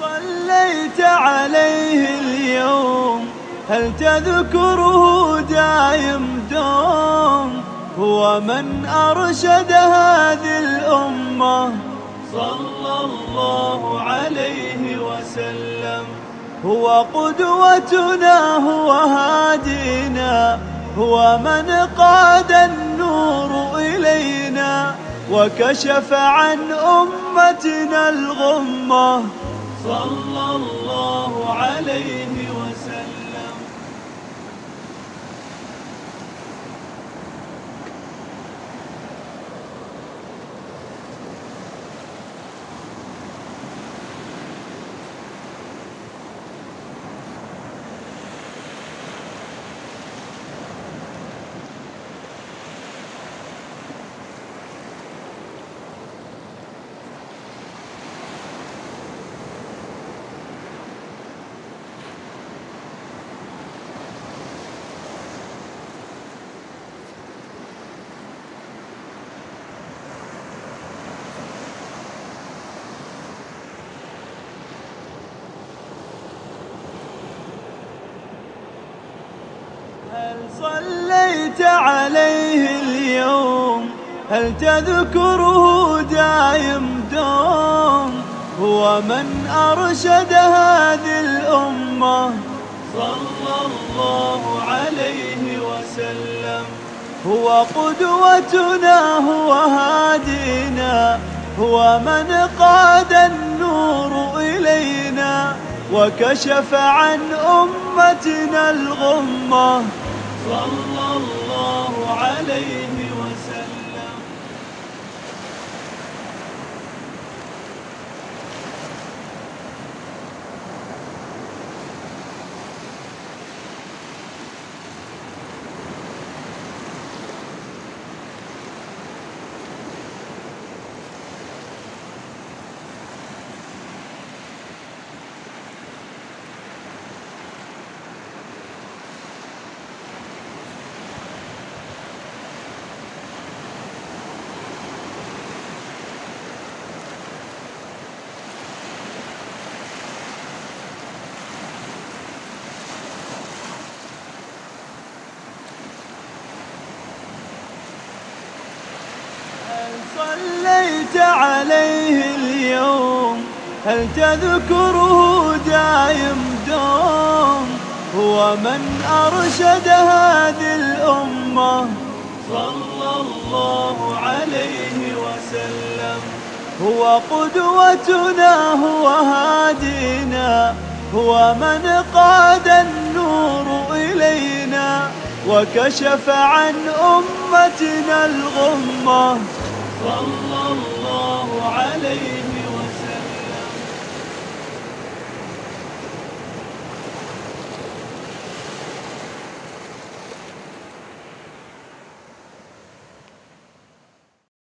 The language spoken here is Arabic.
صليت عليه اليوم هل تذكره دايم دوم؟ هو من أرشد هذه الأمة. صلى الله عليه وسلم. هو قدوتنا هو هادينا هو من قاد النور إلينا وكشف عن أمتنا الغمة. صلى الله عليه وسلم. هل صليت عليه اليوم؟ هل تذكره دايم دوم؟ هو من أرشد هذه الأمة. صلى الله عليه وسلم. هو قدوتنا هو هادينا. هو من قاد النور إلينا. وكشف عن أمتنا الغمة. صلى الله عليه وسلم هل صليت عليه اليوم هل تذكره دايم دوم؟ هو من أرشد هذه الأمة. صلى الله عليه وسلم. هو قدوتنا هو هادينا. هو من قاد النور إلينا. وكشف عن أمتنا الغمة. صلى الله